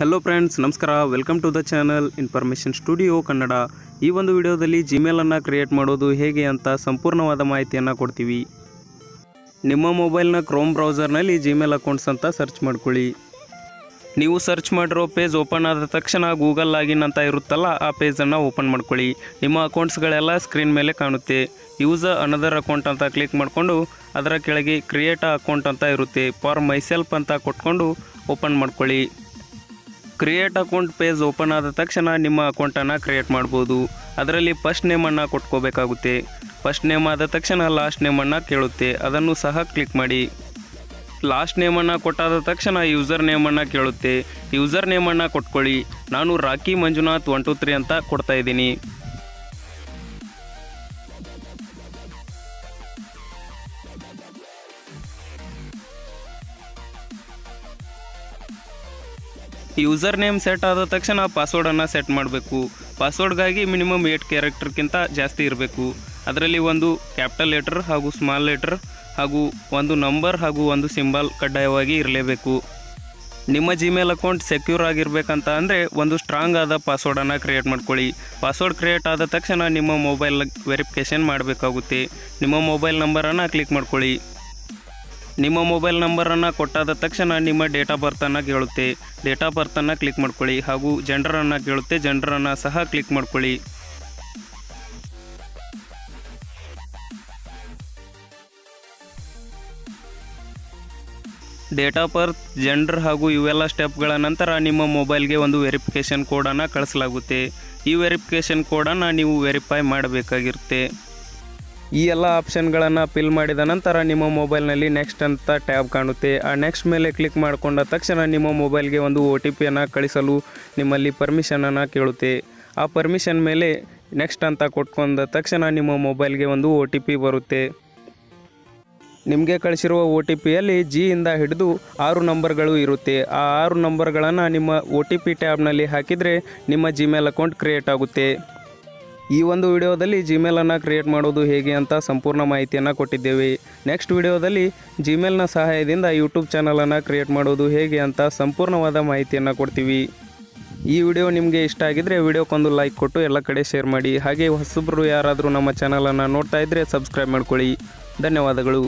Hello friends ನಮಸ್ಕಾರ. Welcome to the channel information studio Kannada ಈ ಒಂದು ವಿಡಿಯೋದಲ್ಲಿ ಜಿಮೇಲನ್ನು ಕ್ರಿಯೇಟ್ ಮಾಡೋದು ಹೇಗೆ ಅಂತ ಸಂಪೂರ್ಣವಾದ ಮಾಹಿತಿಯನ್ನು ಕೊಡ್ತೀವಿ. ನಿಮ್ಮ ಮೊಬೈಲ್ನ ಕ್ರೋಮ್ ಬ್ರೌಸರ್ನಲ್ಲಿ ಜಿಮೇಲ್ ಅಕೌಂಟ್ಸ್ ಅಂತ ಸರ್ಚ್ ಮಾಡ್ಕೊಳ್ಳಿ. ನೀವು ಸರ್ಚ್ ಮಾಡಿರೋ ಪೇಜ್ ಓಪನ್ ಆದ ತಕ್ಷಣ ಗೂಗಲ್ ಲಾಗಿನ್ ಅಂತ ಇರುತ್ತಲ್ಲ, ಆ ಪೇಜನ್ನು ಓಪನ್ ಮಾಡ್ಕೊಳ್ಳಿ. ನಿಮ್ಮ ಅಕೌಂಟ್ಸ್ಗಳೆಲ್ಲ ಸ್ಕ್ರೀನ್ ಮೇಲೆ ಕಾಣುತ್ತೆ. ಯೂಸ್ ಅನದರ್ ಅಕೌಂಟ್ ಅಂತ ಕ್ಲಿಕ್ ಮಾಡಿಕೊಂಡು, ಅದರ ಕೆಳಗೆ ಕ್ರಿಯೇಟ್ ಅಕೌಂಟ್ ಅಂತ ಇರುತ್ತೆ. ಫಾರ್ ಮೈಸೆಲ್ಫ್ ಅಂತ ಕೊಟ್ಕೊಂಡು ಓಪನ್ ಮಾಡ್ಕೊಳ್ಳಿ. ಕ್ರಿಯೇಟ್ ಅಕೌಂಟ್ ಪೇಜ್ ಓಪನ್ ಆದ ತಕ್ಷಣ ನಿಮ್ಮ ಅಕೌಂಟನ್ನು ಕ್ರಿಯೇಟ್ ಮಾಡ್ಬೋದು. ಅದರಲ್ಲಿ ಫಸ್ಟ್ ನೇಮನ್ನು ಕೊಟ್ಕೋಬೇಕಾಗುತ್ತೆ. ಫಸ್ಟ್ ನೇಮ್ ಆದ ತಕ್ಷಣ ಲಾಸ್ಟ್ ನೇಮನ್ನು ಕೇಳುತ್ತೆ. ಅದನ್ನು ಸಹ ಕ್ಲಿಕ್ ಮಾಡಿ. ಲಾಸ್ಟ್ ನೇಮನ್ನು ಕೊಟ್ಟಾದ ತಕ್ಷಣ ಯೂಸರ್ ನೇಮನ್ನು ಕೇಳುತ್ತೆ. ಯೂಸರ್ ನೇಮನ್ನು ಕೊಟ್ಕೊಳ್ಳಿ. ನಾನು Rocky Manjunath one two three ಅಂತ ಕೊಡ್ತಾ ಇದ್ದೀನಿ. ಯೂಸರ್ ನೇಮ್ ಸೆಟ್ ಆದ ತಕ್ಷಣ ಪಾಸ್ವರ್ಡನ್ನು ಸೆಟ್ ಮಾಡಬೇಕು. ಪಾಸ್ವರ್ಡ್ಗಾಗಿ ಮಿನಿಮಮ್ ಏಟ್ ಕ್ಯಾರೆಕ್ಟರ್ಗಿಂತ ಜಾಸ್ತಿ ಇರಬೇಕು. ಅದರಲ್ಲಿ ಒಂದು ಕ್ಯಾಪಿಟಲ್ ಲೆಟರ್ ಹಾಗೂ ಸ್ಮಾಲ್ ಲೆಟರ್ ಹಾಗೂ ಒಂದು ನಂಬರ್ ಹಾಗೂ ಒಂದು ಸಿಂಬಲ್ ಕಡ್ಡಾಯವಾಗಿ ಇರಲೇಬೇಕು. ನಿಮ್ಮ ಜಿಮೇಲ್ ಅಕೌಂಟ್ ಸೆಕ್ಯೂರ್ ಆಗಿರ್ಬೇಕಂತ ಅಂದರೆ ಒಂದು ಸ್ಟ್ರಾಂಗ್ ಆದ ಪಾಸ್ವರ್ಡನ್ನು ಕ್ರಿಯೇಟ್ ಮಾಡ್ಕೊಳ್ಳಿ. ಪಾಸ್ವರ್ಡ್ ಕ್ರಿಯೇಟ್ ಆದ ತಕ್ಷಣ ನಿಮ್ಮ ಮೊಬೈಲ್ ವೆರಿಫಿಕೇಷನ್ ಮಾಡಬೇಕಾಗುತ್ತೆ. ನಿಮ್ಮ ಮೊಬೈಲ್ ನಂಬರನ್ನು ಕ್ಲಿಕ್ ಮಾಡ್ಕೊಳ್ಳಿ. ನಿಮ್ಮ ಮೊಬೈಲ್ ನಂಬರನ್ನು ಕೊಟ್ಟಾದ ತಕ್ಷಣ ನಿಮ್ಮ ಡೇಟ್ ಆಫ್ ಬರ್ತನ್ನು ಕೇಳುತ್ತೆ. ಡೇಟ್ ಆಫ್ ಬರ್ತನ್ನು ಕ್ಲಿಕ್ ಮಾಡ್ಕೊಳ್ಳಿ ಹಾಗೂ ಜೆಂಡರನ್ನು ಕೇಳುತ್ತೆ ಜೆಂಡರನ್ನು ಸಹ ಕ್ಲಿಕ್ ಮಾಡ್ಕೊಳ್ಳಿ. ಡೇಟ್ ಆಫ್ ಬರ್ತ್, ಜೆಂಡರ್ ಹಾಗೂ ಇವೆಲ್ಲ ಸ್ಟೆಪ್ಗಳ ನಂತರ ನಿಮ್ಮ ಮೊಬೈಲ್ಗೆ ಒಂದು ವೆರಿಫಿಕೇಷನ್ ಕೋಡನ್ನು ಕಳಿಸಲಾಗುತ್ತೆ. ಈ ವೆರಿಫಿಕೇಷನ್ ಕೋಡನ್ನು ನೀವು ವೆರಿಫೈ ಮಾಡಬೇಕಾಗಿರುತ್ತೆ. ಈ ಎಲ್ಲ ಆಪ್ಷನ್ಗಳನ್ನು ಫಿಲ್ ಮಾಡಿದ ನಂತರ ನಿಮ್ಮ ಮೊಬೈಲ್ನಲ್ಲಿ ನೆಕ್ಸ್ಟ್ ಅಂತ ಟ್ಯಾಬ್ ಕಾಣುತ್ತೆ. ಆ ನೆಕ್ಸ್ಟ್ ಮೇಲೆ ಕ್ಲಿಕ್ ಮಾಡಿಕೊಂಡ ತಕ್ಷಣ ನಿಮ್ಮ ಮೊಬೈಲ್ಗೆ ಒಂದು ಒ ಟಿ ಪಿಯನ್ನು ಕಳಿಸಲು ನಿಮ್ಮಲ್ಲಿ ಪರ್ಮಿಷನನ್ನು ಕೇಳುತ್ತೆ. ಆ ಪರ್ಮಿಷನ್ ಮೇಲೆ ನೆಕ್ಸ್ಟ್ ಅಂತ ಕೊಟ್ಕೊಂಡ ತಕ್ಷಣ ನಿಮ್ಮ ಮೊಬೈಲ್ಗೆ ಒಂದು ಒ ಟಿ ಪಿ ಬರುತ್ತೆ. ನಿಮಗೆ ಕಳಿಸಿರುವ ಒ ಟಿ ಪಿಯಲ್ಲಿ ಜಿಯಿಂದ ಹಿಡಿದು ಆರು ನಂಬರ್ಗಳು ಇರುತ್ತೆ. ಆ ಆರು ನಂಬರ್ಗಳನ್ನು ನಿಮ್ಮ ಒ ಟಿ ಪಿ ಟ್ಯಾಬ್ನಲ್ಲಿ ಹಾಕಿದರೆ ನಿಮ್ಮ ಜಿಮೇಲ್ ಅಕೌಂಟ್ ಕ್ರಿಯೇಟ್ ಆಗುತ್ತೆ. ಈ ಒಂದು ವಿಡಿಯೋದಲ್ಲಿ ಜಿಮೇಲನ್ನು ಕ್ರಿಯೇಟ್ ಮಾಡೋದು ಹೇಗೆ ಅಂತ ಸಂಪೂರ್ಣ ಮಾಹಿತಿಯನ್ನು ಕೊಟ್ಟಿದ್ದೇವೆ. ನೆಕ್ಸ್ಟ್ ವಿಡಿಯೋದಲ್ಲಿ ಜಿಮೇಲ್ನ ಸಹಾಯದಿಂದ ಯೂಟ್ಯೂಬ್ ಚಾನಲನ್ನು ಕ್ರಿಯೇಟ್ ಮಾಡೋದು ಹೇಗೆ ಅಂತ ಸಂಪೂರ್ಣವಾದ ಮಾಹಿತಿಯನ್ನು ಕೊಡ್ತೀವಿ. ಈ ವಿಡಿಯೋ ನಿಮಗೆ ಇಷ್ಟ ಆಗಿದ್ದರೆ ವಿಡಿಯೋಕ್ಕೊಂದು ಲೈಕ್ ಕೊಟ್ಟು ಎಲ್ಲ ಕಡೆ ಶೇರ್ ಮಾಡಿ. ಹಾಗೆ ಹೊಸಬ್ರು ಯಾರಾದರೂ ನಮ್ಮ ಚಾನಲನ್ನು ನೋಡ್ತಾ ಇದ್ದರೆ ಸಬ್ಸ್ಕ್ರೈಬ್ ಮಾಡ್ಕೊಳ್ಳಿ. ಧನ್ಯವಾದಗಳು.